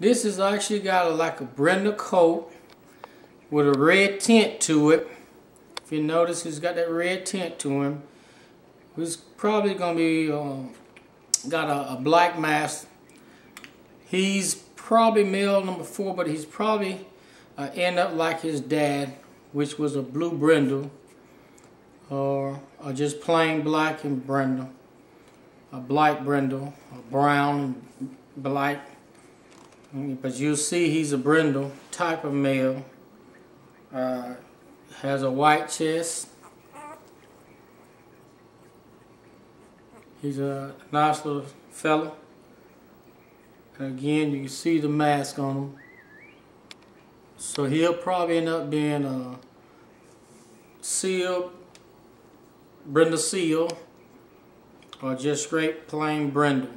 This is actually got a, like a brindle coat with a red tint to it. If you notice, he's got that red tint to him. He's probably gonna be um, got a, a, black mask. He's probably male number four, but he's probably uh, end up like his dad, which was a blue brindle, or, or just plain black and brindle, a black brindle, a brown and black. But you'll see he's a brindle type of male. Uh, has a white chest. He's a nice little fella. And again, you can see the mask on him. So he'll probably end up being a seal, brindle Seal, or just straight plain Brindle.